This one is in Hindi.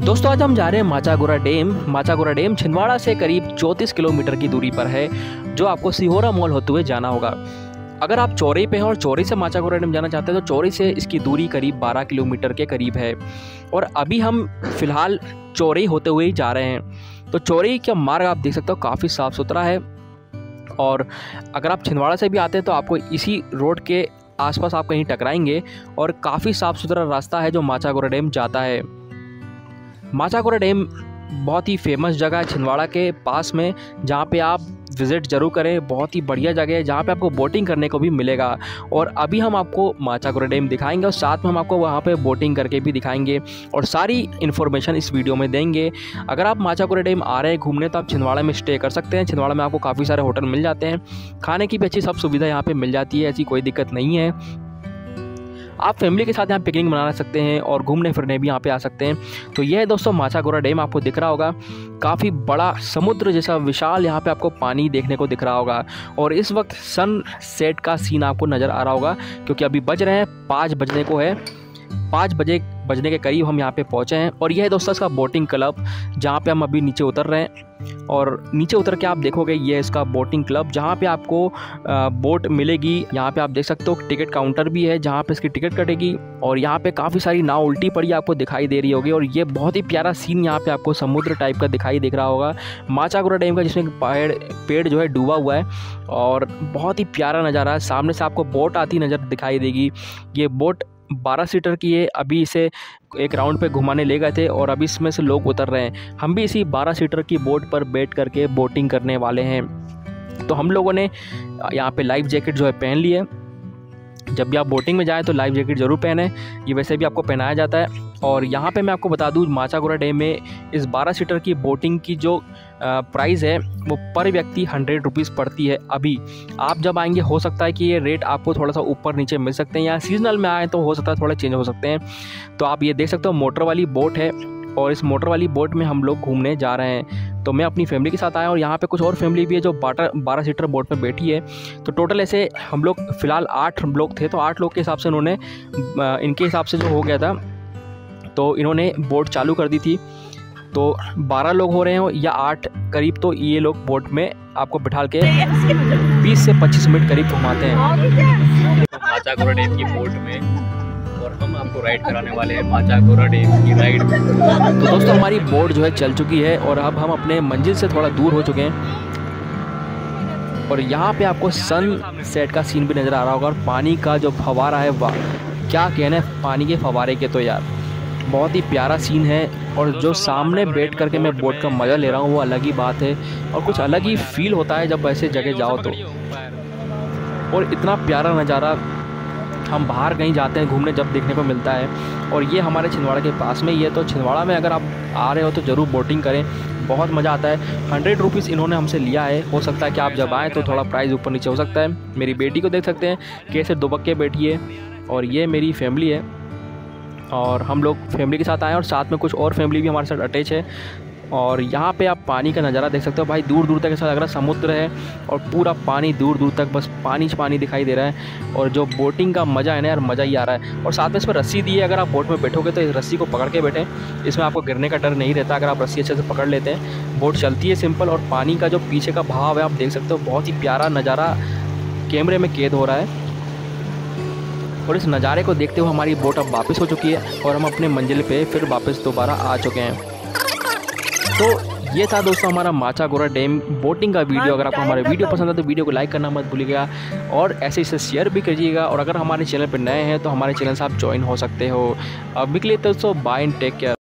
दोस्तों, आज हम जा रहे हैं माचागोरा डैम। माचागोरा डैम छिंदवाड़ा से करीब 34 किलोमीटर की दूरी पर है, जो आपको सिहोरा मॉल होते हुए जाना होगा। अगर आप चौरी पे हैं और चौरी से माचागोरा डैम जाना चाहते हैं तो चौरी से इसकी दूरी करीब 12 किलोमीटर के करीब है। और अभी हम फ़िलहाल चौरी होते हुए ही जा रहे हैं। तो चौरी का मार्ग आप देख सकते हो, काफ़ी साफ़ सुथरा है। और अगर आप छिंदवाड़ा से भी आते हैं तो आपको इसी रोड के आसपास आप कहीं टकराएँगे और काफ़ी साफ़ सुथरा रास्ता है जो माचागोरा डैम जाता है। माचाकोरा डैम बहुत ही फ़ेमस जगह है छिंदवाड़ा के पास में, जहाँ पे आप विज़िट ज़रूर करें। बहुत ही बढ़िया जगह है, जहाँ पे आपको बोटिंग करने को भी मिलेगा। और अभी हम आपको माचाकोरा डैम दिखाएँगे और साथ में हम आपको वहाँ पे बोटिंग करके भी दिखाएँगे और सारी इन्फॉर्मेशन इस वीडियो में देंगे। अगर आप माचाकोरा डैम आ रहे हैं घूमने तो आप छिंदवाड़ा में स्टे कर सकते हैं। छिंदवाड़ा में आपको काफ़ी सारे होटल मिल जाते हैं। खाने की भी अच्छी सब सुविधा यहाँ पर मिल जाती है, ऐसी कोई दिक्कत नहीं है। आप फैमिली के साथ यहाँ पिकनिक मना सकते हैं और घूमने फिरने भी यहाँ पे आ सकते हैं। तो यह है दोस्तों माचागोरा डैम, आपको दिख रहा होगा। काफ़ी बड़ा समुद्र जैसा विशाल यहाँ पे आपको पानी देखने को दिख रहा होगा। और इस वक्त सन सेट का सीन आपको नज़र आ रहा होगा, क्योंकि अभी बज रहे हैं, पाँच बजने को है। पाँच बजे बजने के करीब हम यहाँ पे पहुँचे हैं। और यह है दोस्तों इसका बोटिंग क्लब, जहाँ पे हम अभी नीचे उतर रहे हैं। और नीचे उतर के आप देखोगे ये इसका बोटिंग क्लब, जहाँ पे आपको बोट मिलेगी। यहाँ पे आप देख सकते हो, टिकट काउंटर भी है, जहाँ पे इसकी टिकट कटेगी। और यहाँ पे काफ़ी सारी नाव उल्टी पड़ी आपको दिखाई दे रही होगी। और ये बहुत ही प्यारा सीन यहाँ पे आपको समुद्र टाइप का दिखाई दिख रहा होगा। माचागुरा डैम का, जिसमें पेड़ पेड़ जो है डूबा हुआ है। और बहुत ही प्यारा नज़ारा है। सामने से आपको बोट आती नज़र दिखाई देगी। ये बोट बारह सीटर की है अभी इसे एक राउंड पे घुमाने ले गए थे और अभी इसमें से लोग उतर रहे हैं। हम भी इसी बारह सीटर की बोट पर बैठ करके बोटिंग करने वाले हैं। तो हम लोगों ने यहाँ पे लाइफ जैकेट जो है पहन ली है। जब भी आप बोटिंग में जाएँ तो लाइफ जैकेट ज़रूर पहने। ये वैसे भी आपको पहनाया जाता है। और यहाँ पे मैं आपको बता दूँ, माचागोरा डैम में इस 12 सीटर की बोटिंग की जो प्राइस है, वो पर व्यक्ति हंड्रेड रुपीज़ पड़ती है अभी। आप जब आएँगे, हो सकता है कि ये रेट आपको थोड़ा सा ऊपर नीचे मिल सकते हैं या सीजनल में आए तो हो सकता है थोड़ा चेंज हो सकते हैं। तो आप ये देख सकते हो, मोटर वाली बोट है और इस मोटर वाली बोट में हम लोग घूमने जा रहे हैं। तो मैं अपनी फैमिली के साथ आया और यहाँ पे कुछ और फैमिली भी है जो बारह बारह सीटर बोट में बैठी है। तो टोटल ऐसे हम लोग, फ़िलहाल आठ लोग थे तो आठ लोग के हिसाब से उन्होंने इनके हिसाब से जो हो गया था तो इन्होंने बोट चालू कर दी थी। तो बारह लोग हो रहे हो या आठ करीब तो ये लोग बोट में आपको बिठा के बीस से पच्चीस मिनट करीब घुमाते हैं। डैम की बोट में और हम आपको राइड कराने वाले हैं माचा गोरा डैम की राइड तो दोस्तों हमारी बोट जो है चल चुकी है और अब हम अपने मंजिल से थोड़ा दूर हो चुके हैं। और यहाँ पे आपको सन सेट का सीन भी नज़र आ रहा होगा और पानी का जो फवारा है वाह क्या कहना है पानी के फवारे के तो यार। बहुत ही प्यारा सीन है और जो सामने बैठ करके मैं बोट का मज़ा ले रहा हूँ वो अलग ही बात है और कुछ अलग ही फील होता है जब ऐसे जगह जाओ तो। और इतना प्यारा नज़ारा हम बाहर कहीं जाते हैं घूमने जब देखने को मिलता है और ये हमारे छिंदवाड़ा के पास में ही है तो छिंदवाड़ा में अगर आप आ रहे हो तो ज़रूर बोटिंग करें बहुत मज़ा आता है। हंड्रेड रुपीज़ इन्होंने हमसे लिया है हो सकता है कि आप जब आएँ तो थोड़ा प्राइस ऊपर नीचे हो सकता है। मेरी बेटी को देख सकते हैं कैसे दुबक्के बैठी है और ये मेरी फैमिली है। और हम लोग फैमिली के साथ आए और साथ में कुछ और फैमिली भी हमारे साथ अटैच है। और यहाँ पे आप पानी का नज़ारा देख सकते हो। भाई दूर दूर तक ऐसा लग रहा समुद्र है और पूरा पानी दूर दूर तक बस पानी पानी दिखाई दे रहा है। और जो बोटिंग का मज़ा है ना यार, मज़ा ही आ रहा है। और साथ में इसमें रस्सी दी है, अगर आप बोट में बैठोगे तो इस रस्सी को पकड़ के बैठें। इसमें आपको गिरने का डर नहीं रहता, अगर आप रस्सी अच्छे से पकड़ लेते हैं। बोट चलती है सिंपल और पानी का जो पीछे का भाव है, आप देख सकते हो, बहुत ही प्यारा नज़ारा कैमरे में कैद हो रहा है। और इस नज़ारे को देखते हुए हमारी बोट अब वापस हो चुकी है और हम अपने मंजिल पे फिर वापस दोबारा आ चुके हैं। तो ये था दोस्तों हमारा माचा गोरा डैम बोटिंग का वीडियो। अगर आपको हमारे वीडियो पसंद है तो वीडियो को लाइक करना मत भूलिएगा और ऐसे इसे शेयर भी करिएगा और अगर हमारे चैनल पर नए हैं तो हमारे चैनल से आप ज्वाइन हो सकते हो। अब निकले दोस्तों बाय एंड टेक केयर